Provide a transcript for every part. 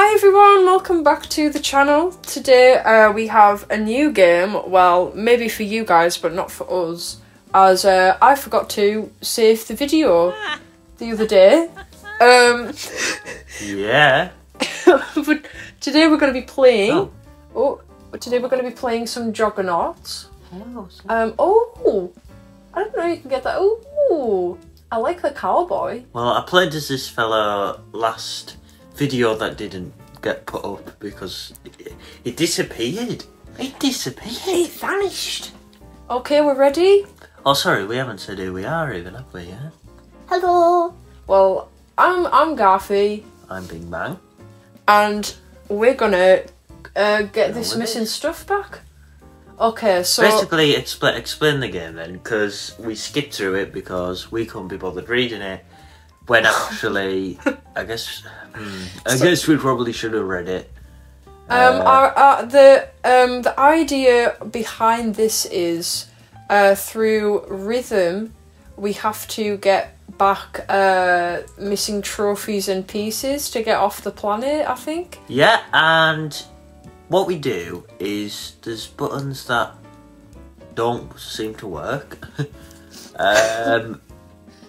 Hi everyone, welcome back to the channel. Today uh, we have a new game, well maybe for you guys but not for us, as uh, I forgot to save the video the other day. Um, Yeah. but today we're going to be playing, Oh. oh, today we're going to be playing some Joggernauts. Um, oh, I don't know you can get that. Oh, I like the cowboy. Well, I played as this fellow last video that didn't get put up because it, it disappeared. It disappeared. It vanished. Okay, we're ready? Oh, sorry, we haven't said who we are even, have we? Yeah. Hello. Well, I'm I'm Garfy. I'm Bing Bang. and we're gonna uh, get this missing it. stuff back. Okay, so Basically, expl- explain the game then, because we skipped through it because we couldn't be bothered reading it. When actually, I guess, hmm, I So- guess we probably should have read it. um, Uh, our, our, the um, the idea behind this is uh, through rhythm, we have to get back uh, missing trophies and pieces to get off the planet. I think. Yeah, and what we do is there's buttons that don't seem to work. um,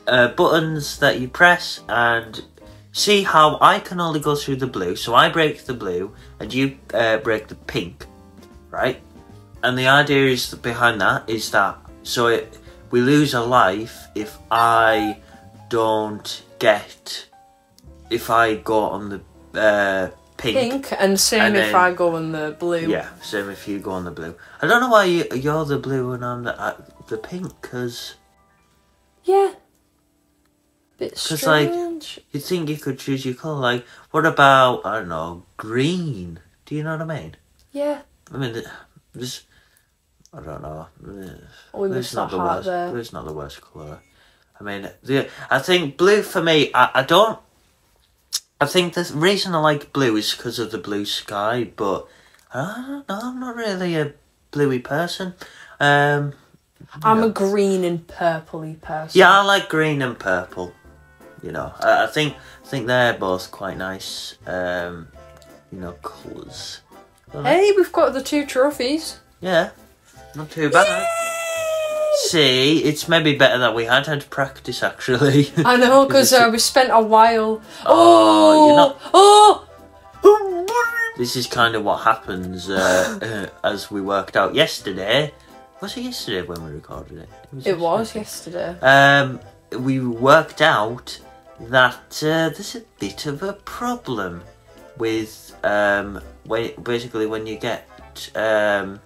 uh, buttons that you press and see how I can only go through the blue. So I break the blue and you uh, break the pink, right? And the idea is behind that is that so it, we lose a life if I don't get if I go on the uh, Pink and same And if then- I go on the blue. yeah, same if you go on the blue. I don't know why you, you're the blue and I'm the uh, the pink, because Yeah. Bit 'Cause, like, strange. you think you could choose your colour. Like, what about I don't know, green? Do you know what I mean? yeah. I mean, this I don't know. Oh, we Blue's missed that the worst. there. Blue's not the worst colour. I mean, the I think blue for me. I, I don't. I think the reason I like blue is because of the blue sky, but I don't know. I'm not really a bluey person. Um, I'm a green and purpley person. yeah, I like green and purple. You know, I, I think I think they're both quite nice. Um, you know, colours. Hey, we've got the two trophies. Yeah, not too bad. See, it's maybe better that we had had practice actually. I know, because uh, we spent a while. Oh, you're not- Oh! this is kind of what happens uh, uh, as we worked out yesterday. Was it yesterday when we recorded it? It was yesterday. Um, we worked out that uh, there's a bit of a problem with um, when basically when you get um,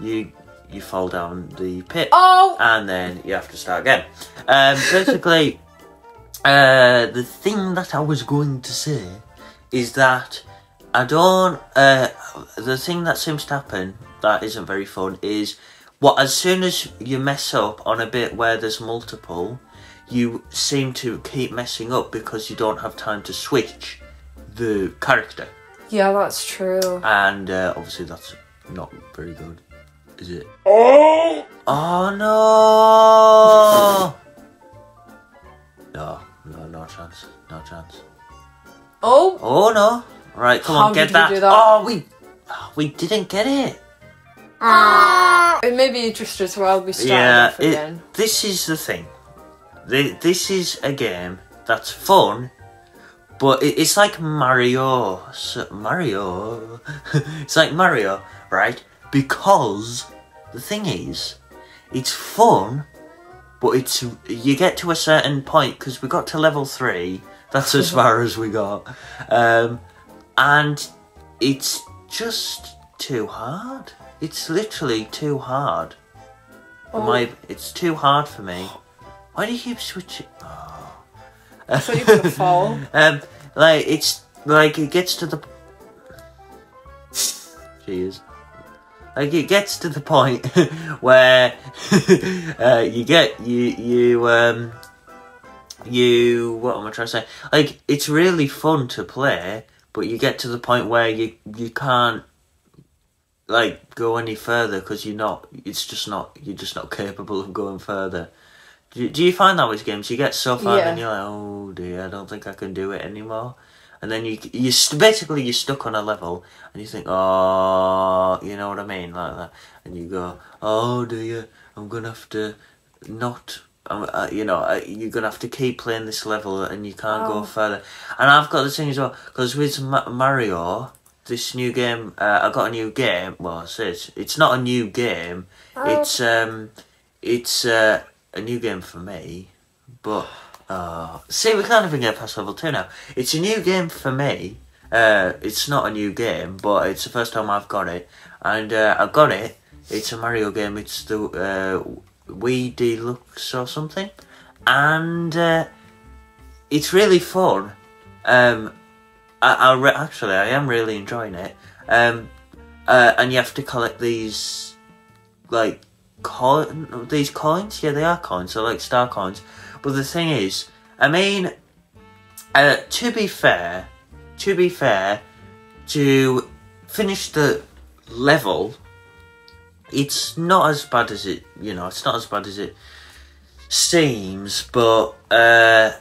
you you fall down the pit Oh! and then you have to start again. Um, basically, uh, the thing that I was going to say is that I don't. Uh, the thing that seems to happen that isn't very fun is what as soon as you mess up on a bit where there's multiple, you seem to keep messing up because you don't have time to switch the character, Yeah, that's true. and uh, obviously that's not very good, is it? Oh! Oh no! No, no, no chance, no chance. Oh! Oh no! Right, come How on, get did we that. do that? Oh, we, we didn't get it. And maybe just as well we start yeah, off it- again. this is the thing. Thi- This is a game that's fun, but it's like Mario. So Mario. it's like Mario, right? Because the thing is, it's fun, but it's you get to a certain point because we got to level three. That's as far as we got, um, and it's just too hard. It's literally too hard. Oh. My, it's too hard for me. Why do you keep switching? Oh. I thought you gonna fall. Um, like it's like it gets to the. Cheers. Like it gets to the point where uh, you get you you um you what am I trying to say? Like it's really fun to play, but you get to the point where you you can't like go any further because you're not. It's just not. You're just not capable of going further. Do, do you find that with games? You get so far Yeah. and you're like, oh dear, I don't think I can do it anymore. and then you you basically you're stuck on a level, and you think, oh, you know what I mean, like that, and you go, oh, dear. I'm gonna have to not. Um, uh, you know, uh, you're gonna have to keep playing this level, and you can't Oh. go further. And I've got the thing as well, because with Ma- Mario, this new game, uh, I got a new game. Well, it says it's not a new game. Oh. It's um, it's uh, a new game for me, but uh, see, we can't even get past level two now. It's a new game for me. Uh, it's not a new game, but it's the first time I've got it, and uh, I got it. It's a Mario game. It's the uh, Wii Deluxe or something, and uh, it's really fun. Um, I, I actually I am really enjoying it. Um, uh, and you have to collect these like coin these coins. Yeah, they are coins. They're like star coins. But the thing is, I mean, uh, to be fair, to be fair, to finish the level, it's not as bad as it. You know, it's not as bad as it seems. But uh,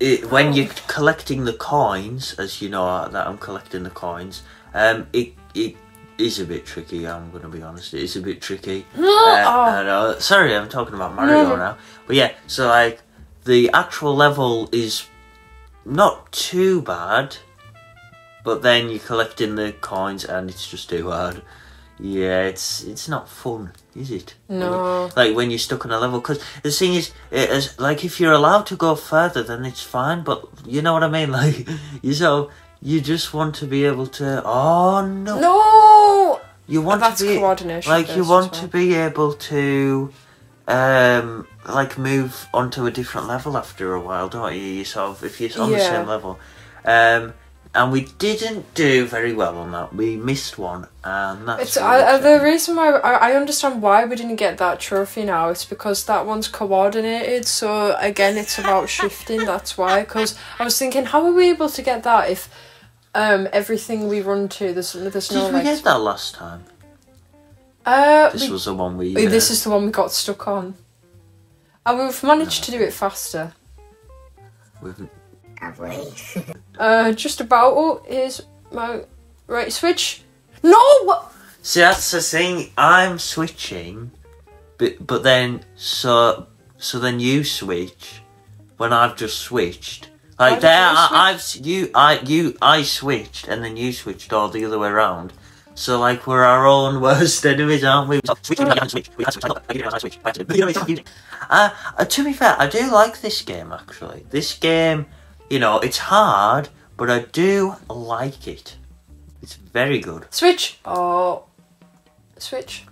it, when you're collecting the coins, as you know that I'm collecting the coins, um, it it is a bit tricky. I'm going to be honest. It is a bit tricky. Uh. Sorry, I'm talking about Mario No. now. But yeah, so like the actual level is not too bad, but then you're collecting the coins and it's just too hard. Yeah, it's it's not fun, is it? No. Like when you're stuck on a level, because the thing is, it is, like if you're allowed to go further, then it's fine. But you know what I mean? Like you so you just want to be able to. Oh no! No. You want That's to be coordination like you want as to be able to, um, like move onto a different level after a while, don't you? You sort of if you're on the same level, um, and we didn't do very well on that. We missed one, and that's It's really I, I, the reason why I, I understand why we didn't get that trophy now. It's because that one's coordinated. So again, it's about shifting. That's why. Because I was thinking, how are we able to get that if um everything we run to there's there's Did no we get that last time? Uh, This we- was the one we. oh, uh, this is the one we got stuck on. And we've managed to do it faster. we've- Uh, just about. Oh, here's my right switch. No. See, that's the thing. I'm switching, but but then so so then you switch when I've just switched. Like there, I, I've you I you I switched and then you switched all the other way around. So like we're our own worst enemies, aren't we? Switch, we can't switch. We switch. I switch. I can't switch. You know, it's. Uh, uh, to be fair, I do like this game actually. This game, you know, it's hard, but I do like it. It's very good. Switch. Oh. Switch.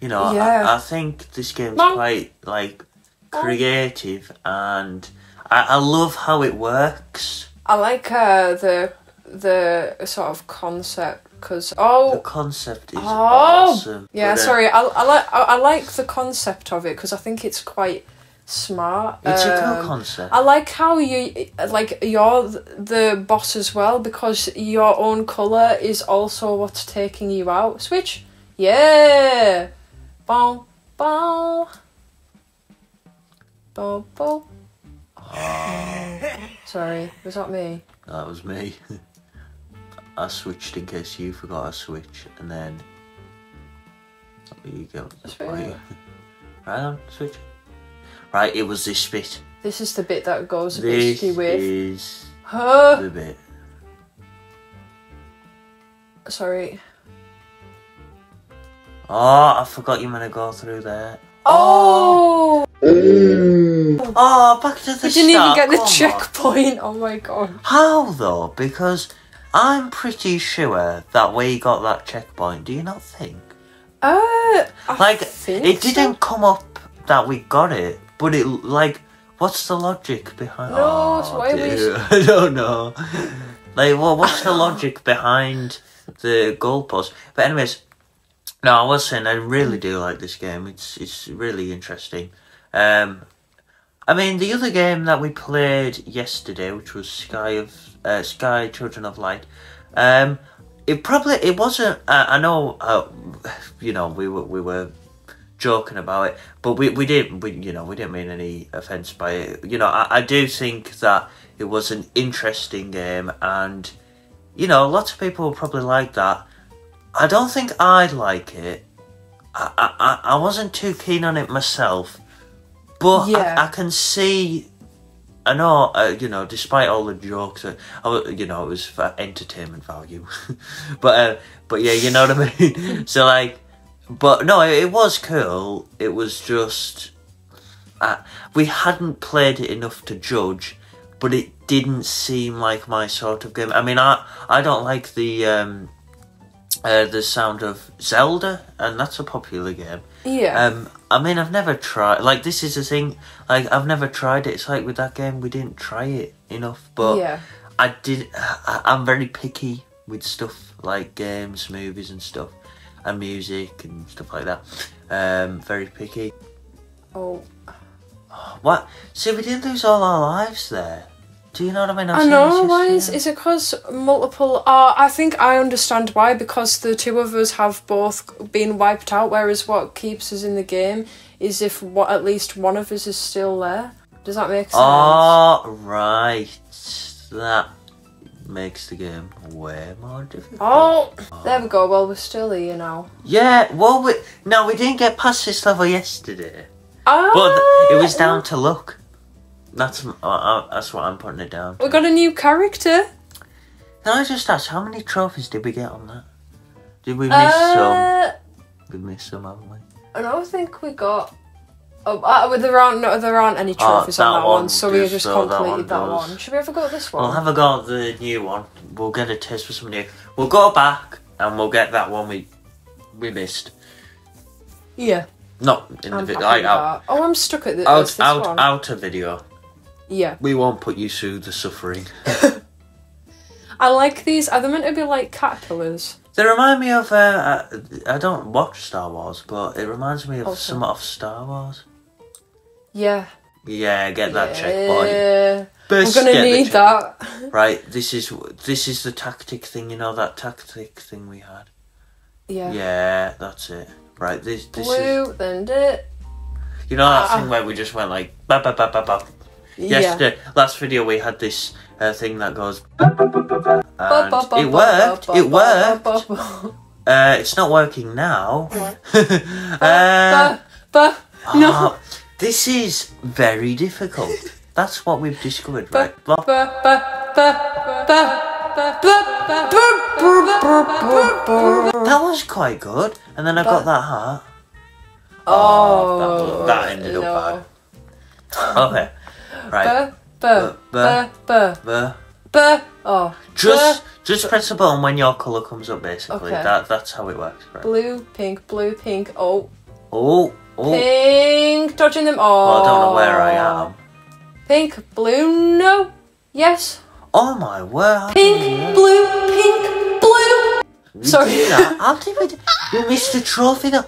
You know, Yeah. I, I think this game's Mom. quite like creative, and I, I love how it works. I like uh, the the sort of concept because oh The concept is oh awesome. yeah but, uh, sorry I, I like I, I like the concept of it because I think it's quite smart. It's a cool Um, concept. I like how you like you're the boss as well because your own color is also what's taking you out. Switch, yeah, bow bow, bow bow. Oh. Sorry, was that me? That was me. I switched in case you forgot I switch, and then there you go. Right, right on, switch. Right, it was this bit. This is the bit that goes a This sticky with. is Huh? the bit. Sorry. Oh, I forgot you meant to go through there. Oh! Oh, back to the We didn't even get the come on. checkpoint. Oh my god. How though? Because I'm pretty sure that we got that checkpoint. Do you not think? Uh, I Like think it didn't come up that we got it, but it like what's the logic behind? No, oh, so why we- I don't know. Like, well, what's the logic behind the goalpost? But anyways, no, I was saying I really do like this game. It's it's really interesting. Um, I mean, the other game that we played yesterday, which was Sky of uh, Sky Children of Light, um, it probably it wasn't. I know, uh, you know, we were we were joking about it, but we we didn't we you know we didn't mean any offence by it. You know, I, I do think that it was an interesting game, and you know, lots of people will probably like that. I don't think I'd like it. I I, I wasn't too keen on it myself, but Yeah. I, I can see. I know, uh, you know, despite all the jokes, uh, I, you know, it was for entertainment value, but uh, but yeah, you know what I mean. so like, but no, it, it was cool. It was just uh, we hadn't played it enough to judge, but it didn't seem like my sort of game. I mean, I I don't like the um, uh, the sound of Zelda, and that's a popular game. Yeah. Um, I mean, I've never tried. Like, this is the thing. Like, I've never tried it. It's like with that game, we didn't try it enough. But yeah. I did. I, I'm very picky with stuff like games, movies, and stuff, and music and stuff like that. Um, very picky. Oh. What? See, we didn't lose all our lives there. Do you know what I mean? I've I know. Why is is it because multiple? Uh, I think I understand why. Because the two of us have both been wiped out. Whereas what keeps us in the game is if what at least one of us is still there. Does that make sense? Oh, right. That makes the game way more difficult. Oh, there we go. Well, we're still here now. Yeah, well, we, no, we didn't get past this level yesterday. Ah, But it was down to luck. That's uh, uh, that's what I'm putting it down. To. We got a new character. Can I just ask, how many trophies did we get on that? Did we miss some? Uh, We missed some, haven't we? I don't think we got. Oh, uh, there aren't no, there aren't any trophies on that that one, one so we just so that completed one that one. Should we ever go at this one? We'll have a go at the new one. We'll get a taste for some new. We'll go back and we'll get that one we we missed. yeah, Not in the I'm video. Like, out. Oh, I'm stuck at the, out, this out, one. out of video. Yeah, We won't put you through the suffering. I like these. Are they meant to be like caterpillars? They remind me of. Uh, I, I don't watch Star Wars, but it reminds me of some of Star Wars. Yeah. Yeah, get that checkpoint. Yeah. I'm gonna need that. Right, this is this is the tactic thing. You know that tactic thing we had. Yeah. Yeah, that's it. Right, this this is. Blue, then it. You know that Ah. thing where we just went like ba ba ba ba ba. Yesterday, yeah. last video, we had this uh, thing that goes. it worked. It worked. Uh, it's not working now. uh, ah, this is very difficult. That's what we've discovered, right? that was quite good. And then I got that heart. Oh, that, ended up bad. Okay. Right. Ba, ba, ba, But ba. Oh. just just press the button when your colour comes up basically. Okay. That that's how it works, right? blue, pink, blue, pink. Oh, Oh, oh. pink. Dodging them. Oh. Well, I don't know where I am. Pink, blue, no. Yes. Oh my word. Pink, blue, pink, blue. We Sorry. did that. How did we do? We missed the trophy though.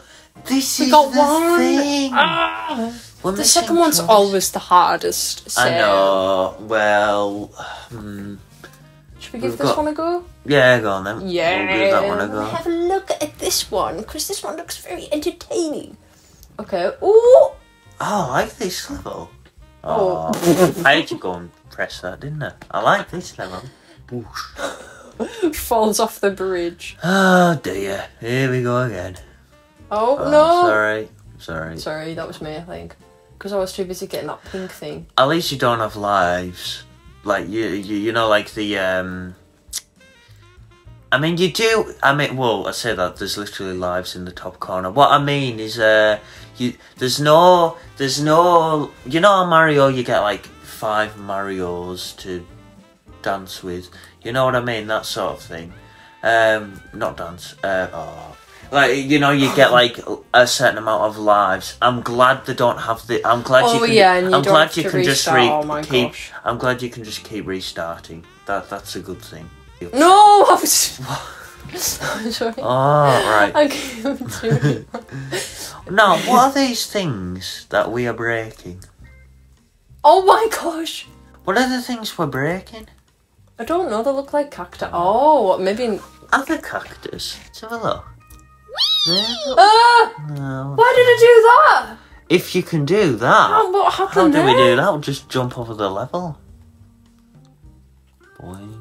This We is got the one. thing. Ah. We're The missing second one's trophies. always the hardest. So. I know. Well, hmm. Should we give We've this got- one a go? yeah, go on then. Yeah. We'll give that one a go. Have a look at this one because this one looks very entertaining. Okay. Ooh. Oh, I like this level. Oh. Oh, I had to go and press that, didn't I? I like this level. Whoosh. Falls off the bridge. Oh dear, here we go again. Oh, Oh, no. Sorry, sorry. Sorry, that was me, I think. Because I was too busy getting that pink thing. At least you don't have lives. Like you, you, you know, like the um. I mean, you do. I mean, well, I say that there's literally lives in the top corner. What I mean is, uh, you there's no, there's no. You know, on Mario, you get like five Mario's to dance with. You know what I mean? That sort of thing. Um, not dance. Uh, oh. Like you know, you get like a certain amount of lives. I'm glad they don't have the. I'm glad Oh, you can. yeah, and you I'm glad you can just re- Oh my keep. gosh. I'm glad you can just keep restarting. That that's a good thing. No! I was. Sorry. Oh right. Okay, I can't do. Now, what are these things that we are breaking? Oh my gosh! What are the things we're breaking? I don't know, they look like cacti. Oh, maybe. The cactus? Let's have a look. Ah! No. Why did I do that? If you can do that, Oh, what how happened do we do that? We'll just jump over the level. Boing.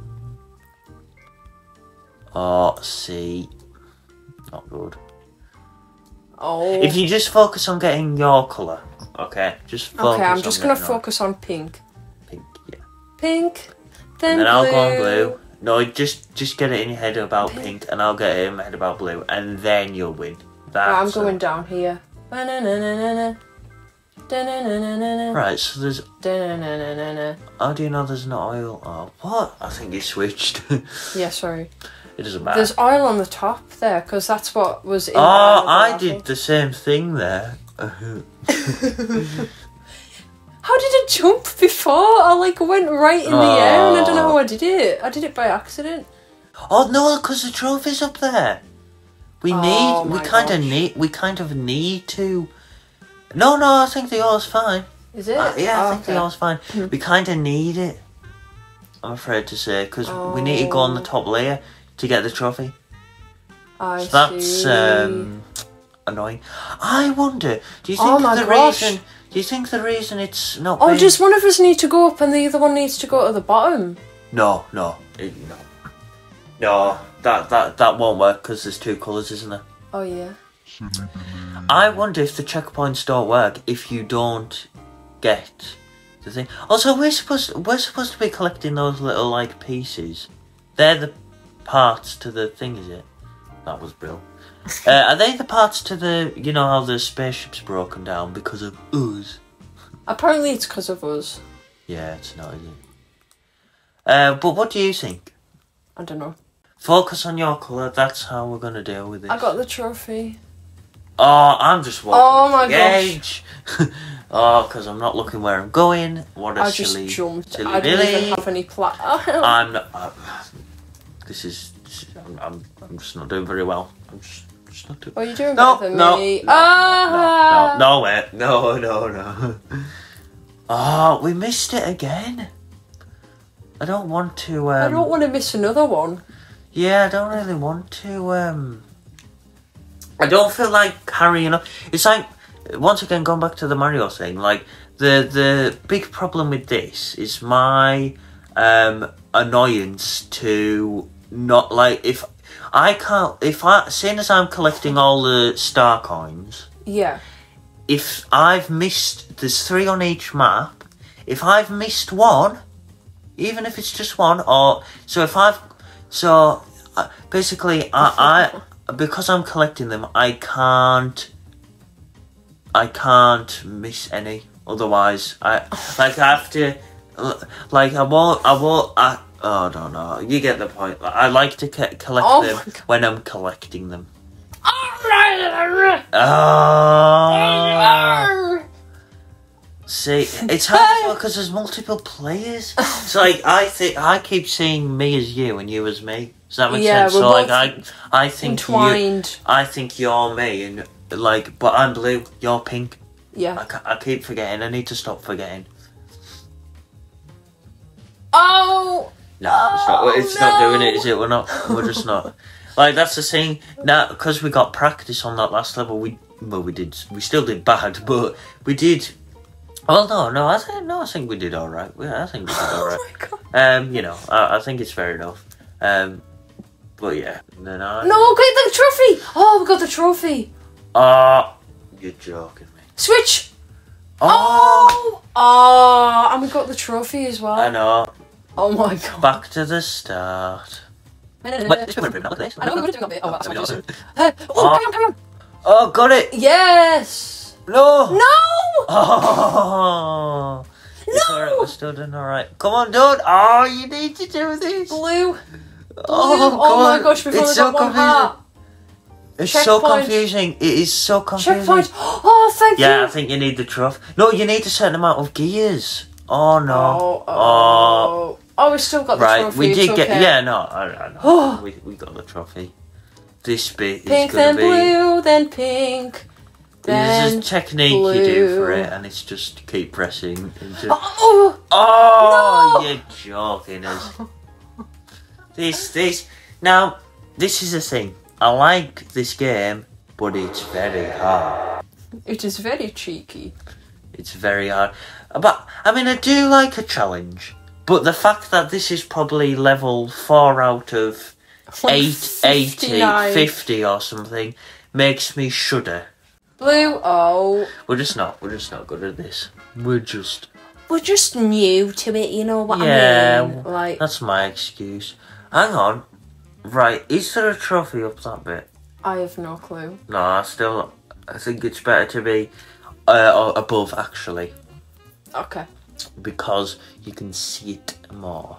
Oh, see. Not good. Oh. If you just focus on getting your colour, okay? Just focus okay, I'm just gonna focus on pink. Pink, yeah. Pink. Then, And then I'll go on blue. No, just just get it in your head about pink, and I'll get it in my head about blue, and then you'll win. That's Right, I'm it. going down here. Right, so there's. How do you know there's no oil? Oh, what? I think you switched. it Yeah, sorry. doesn't matter. There's oil on the top there because that's what was in. oh, I did the same thing there. How did I jump before? I like went right in the air and I don't know Oh. how I did it. I did it by accident. oh no, because the trophy's up there. We Oh need. We my kind of gosh. need. We kind of need to. No, no, I think the oil's fine. Is it? Uh, yeah, I Oh, think the okay. oil's fine. We kind of need it. I'm afraid to say because we need to go on the Oh. top layer to get the trophy. I So that's see. um, annoying. I wonder. Do you think Oh my the gosh. reason? Do you think the reason it's not? Oh, being- does one of us need to go up and the other one needs to go to the bottom? No, no, it, no, no. That that that won't work because there's two colours, isn't there? Oh yeah. I wonder if the checkpoints don't work if you don't get the thing. Also, we're supposed we're supposed to be collecting those little like pieces. They're the parts to the thing, is it? That was Bill. Uh, are they the parts to the you know how the spaceship's broken down because of ooze? Apparently it's because of us. Yeah, it's not, is it? Uh, but what do you think? I don't know. Focus on your colour. That's how we're gonna deal with this. I got the trophy. Oh, I'm just walking. Oh my gosh. oh, because I'm not looking where I'm going. What a I just silly, jumped. silly I didn't even have any pla- I'm not. Uh, this is. this is- I'm, I'm. I'm just not doing very well. I'm just. Just not doing. Well, you're doing No, better than no, me. no, ah! No, no, wait, no, no, no. Oh, we missed it again. I don't want to. Um, I don't want to miss another one. Yeah, I don't really want to. Um, I don't feel like carrying up. It's like once again going back to the Mario thing. Like the the big problem with this is my um, annoyance to not like if I can't if I seeing as I'm collecting all the star coins. Yeah. If I've missed, there's three on each map. If I've missed one, even if it's just one, or so if I've so uh, basically I, I because I'm collecting them, I can't I can't miss any. Otherwise, I like I have to like I won't I won't I. Oh no no! You get the point. I like to co- collect Oh them when I'm collecting them. Oh, see, it's hard because there's multiple players. It's like I think I keep seeing me as you and you as me. Does that make Yeah, sense? we're So like I, I think You, I think you're me, and like, but I'm blue, you're pink. Yeah. ca- I keep forgetting. I need to stop forgetting. Oh! No, it's not. Oh, It's not doing it, it? We're not. We're just not. Like that's the thing. Now, because we got practice on that last level, we well, we did. We still did bad, but we did. Well, no, no. I think no. I think we did all right. Yeah, I think we did all right. Oh my god. Um, you know, I, I think it's fair enough. Um, but yeah, then I. No, get the trophy! Oh, we got the trophy! Ah, you're joking me. Switch! Oh, Oh! Oh, and we got the trophy as well. I know. Oh my god. Back to the start. Wait, Wait, this bit went pretty well, look at this. I know we're doing a bit. Oh, that's what uh, oh, Oh. carry on, carry on. Oh, got it. Yes! No. No! Oh. No! alright, we're still doing alright. Come on, dude. Oh, you need to do this. Blue. Blue. Oh, Oh, my gosh, we've only so got one heart. It's so confusing. It is so confusing. Checkpoint. Oh, thank you! Yeah, I think you need the trophy. No, you need a certain amount of gears. Oh no. Oh, oh. Oh, Oh, we still got the trophy. right, trophy. we did get. okay. Yeah, no, I, I know. Oh. we we got the trophy. This bit Pink, is gonna then be. blue, then pink. There's Then a technique you do for blue. it, and it's just keep pressing. Into... Oh, oh, Oh, No. you're joking us. this, this. Now, this is the thing. I like this game but it's very hard. It is very cheeky. It's very hard. But I mean, I do like a challenge. But the fact that this is probably level four out of Like 8, 80, 59. 50 or something makes me shudder. Blue, oh. We're just not. We're just not good at this. We're just. We're just new to it, you know what Yeah, I mean? Like, That's my excuse. Hang on. Right, is there a trophy up that bit? I have no clue. No, I still. I think it's better to be uh, above actually Okay. Because you can see it more.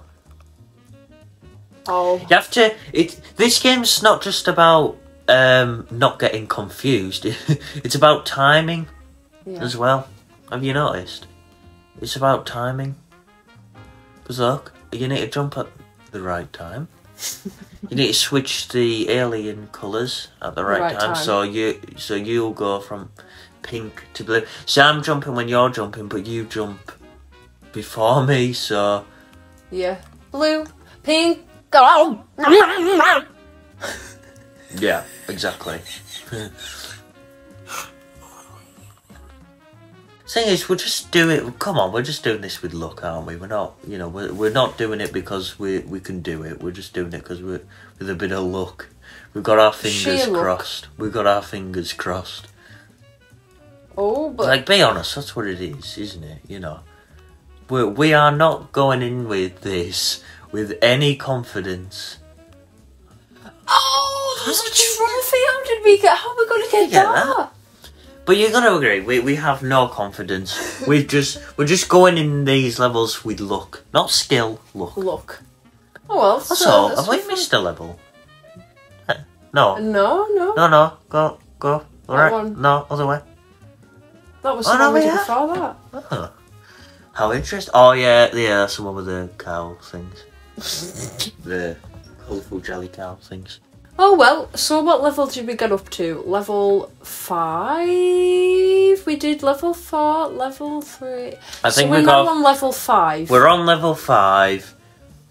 Oh. You have to. It. This game's not just about um, not getting confused. it's about timing Yeah. as well. Have you noticed? It's about timing. Because look, you need to jump at the right time. you need to switch the alien colours at the right, right time, time. So you so you'll go from pink to blue. So I'm jumping when you're jumping, but you jump before me. So Yeah. Blue, pink, oh. yeah, exactly. Thing is, we're just doing. It. Come on, we're just doing this with luck, aren't we? We're not, you know, we're, we're not doing it because we we can do it. We're just doing it because we're with a bit of luck. We've got our fingers Sheer luck. crossed. We've got our fingers crossed. Oh, but Like, be honest, that's what it is, isn't it? You know, we we are not going in with this with any confidence. oh, there's a trophy. How did we get? How are we going to get, get that? that? But you're gonna agree, we, we have no confidence. we just we're just going in these levels with luck, not skill. Luck. Look. Oh well. So that's Have we fun. missed a level? Eh, No, No, no. no, no. Go, go. All right. one. No, other way. That was Oh, no, we we did have. before that. Oh. How interesting. Oh yeah, yeah. That's the one with the cow things. the colourful jelly cow things. Oh well, so what level did we get up to? Level five? We did level four, level three. I so think we're we now got. on level five. We're on level five,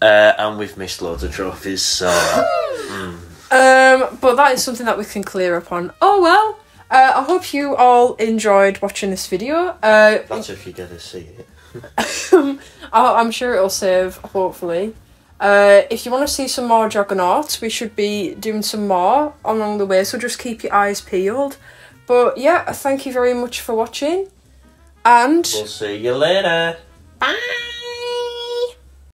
uh, and we've missed loads of trophies. So Um, but that is something that we can clear up on. Oh well. Uh, I hope you all enjoyed watching this video. Uh, that's if you get to see it. I- I'm sure it'll save, hopefully. Uh, if you want to see some more Joggernauts, we should be doing some more along the way, so just keep your eyes peeled. But yeah, thank you very much for watching. And We'll see you later. bye!